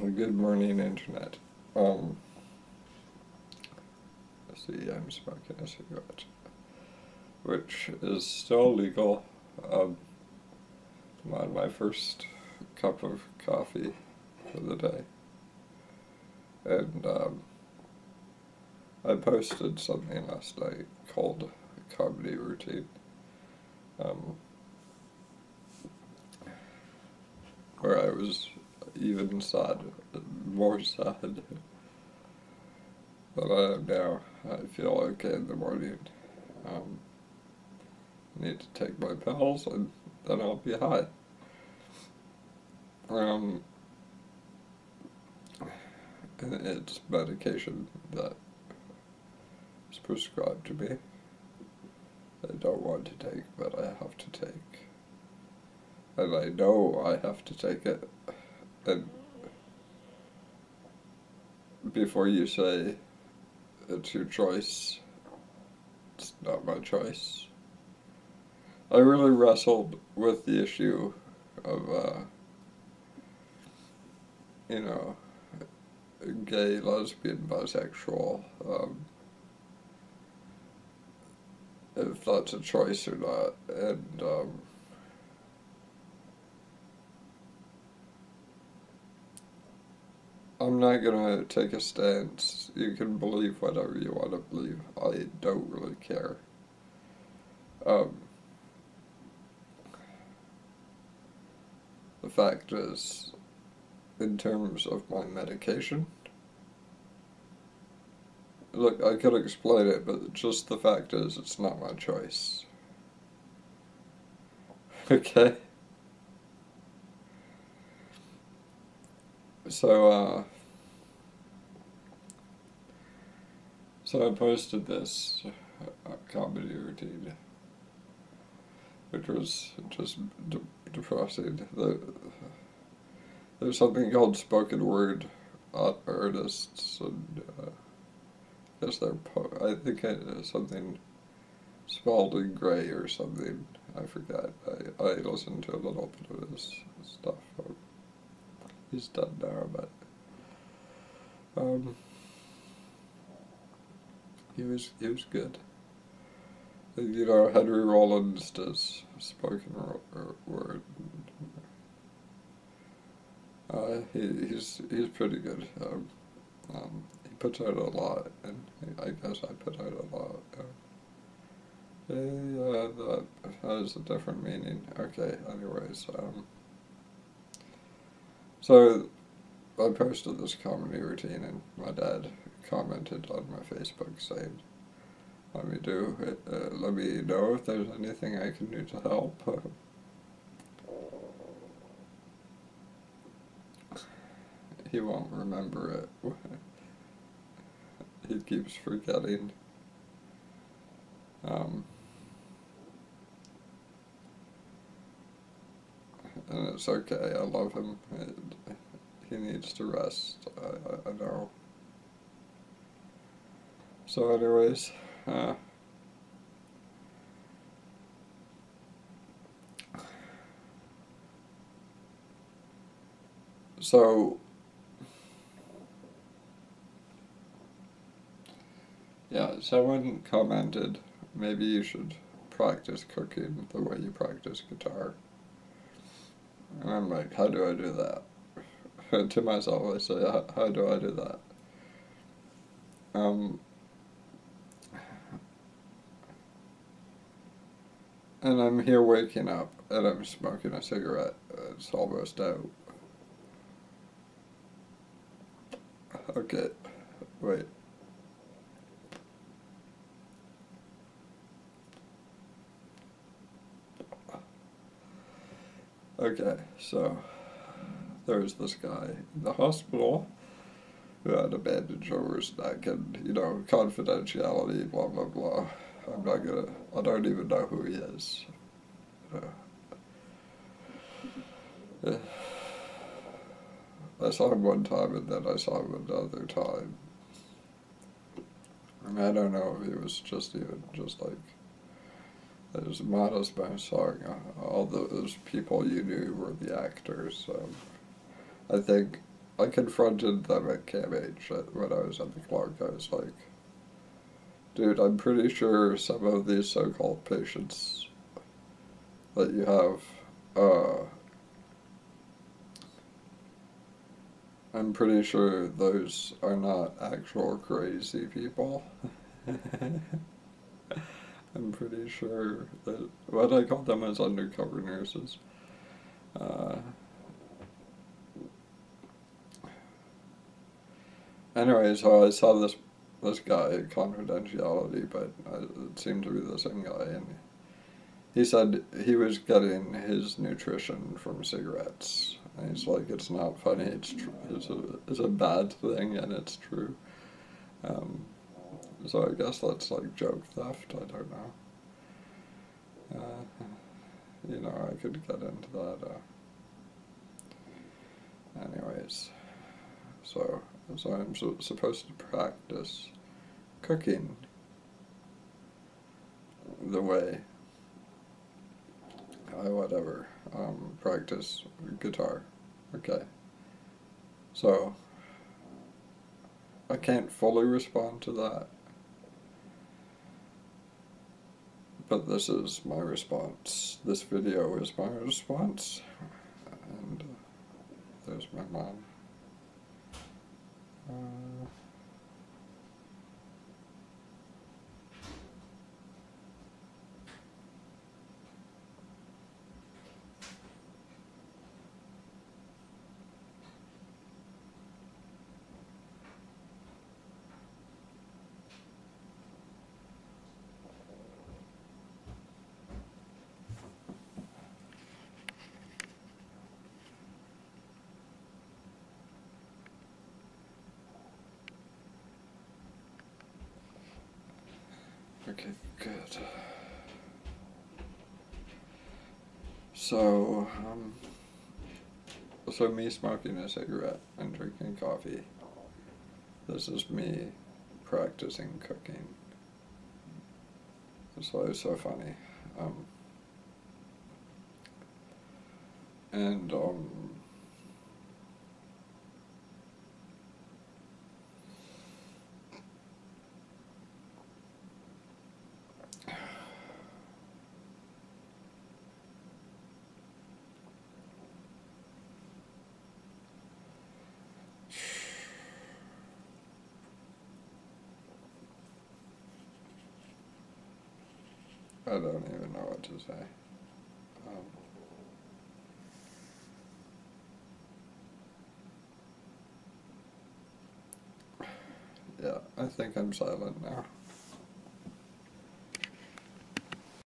Good morning, Internet. Um, see, I'm smoking a cigarette, which is still legal. Um, I'm on my first cup of coffee for the day. And um, I posted something last night called Comedy Routine. Um, where I was even sad, more sad But I am now. I feel okay in the morning. Um, need to take my pills and then I'll be high. Um, it's medication that is prescribed to me. I don't want to take, but I have to take. And I know I have to take it. And before you say it's your choice, it's not my choice. I really wrestled with the issue of, uh, you know, gay, lesbian, bisexual, um, if that's a choice or not, and, um, I'm not gonna take a stance. You can believe whatever you want to believe. I don't really care. Um, the fact is, in terms of my medication, look, I could explain it, but just the fact is, it's not my choice. Okay? So, uh, so I posted this uh, comedy routine, which was just de depressing. The, there's something called spoken word artists, and uh, I guess they're, I think it's something spelled in gray or something. I forget. I, I listened to a little bit of his stuff he's done now, but um, he was he was good. You know, Henry Rollins does spoken word. Uh, he, he's he's pretty good. Um, um, he puts out a lot, and I guess I put out a lot. Uh, yeah, that has a different meaning. Okay, anyways, um, so I posted this comedy routine and my dad commented on my Facebook saying, let me do it, uh, let me know if there's anything I can do to help. he won't remember it. he keeps forgetting. Um, and it's okay. I love him. It, he needs to rest. I, I, I know. So, anyways, uh, so yeah, someone commented maybe you should practice cooking the way you practice guitar. And I'm like, how do I do that? to myself, I say, how, how do I do that? Um, and I'm here waking up and I'm smoking a cigarette. It's almost out. Okay, wait. Okay, so there's this guy in the hospital who had a bandage over his neck and, you know, confidentiality, blah, blah, blah. I'm not gonna, I don't even know who he is. Uh, I saw him one time and then I saw him another time. And I don't know if he was just even just like it modest by song. All those people you knew were the actors. I think I confronted them at CAMH when I was at the Clarke. I was like, dude, I'm pretty sure some of these so-called patients that you have, uh, I'm pretty sure those are not actual crazy people. I'm pretty sure that what I call them as undercover nurses. Uh, anyway, so I saw this this guy confidentiality, but it seemed to be the same guy, and he said he was getting his nutrition from cigarettes. And he's like, it's not funny. It's true. It's a it's a bad thing, and it's true. Um, so I guess that's like joke theft. I don't know. Uh, you know, I could get into that. Uh, anyways, so so I'm so, supposed to practice cooking the way I whatever um, practice guitar. Okay. So I can't fully respond to that. But this is my response. This video is my response. And uh, there's my mom. Uh, Okay, good. So, um, so me smoking a cigarette and drinking coffee. This is me practicing cooking. It's always so funny. Um, and, um, I don't even know what to say. Um, yeah, I think I'm silent now.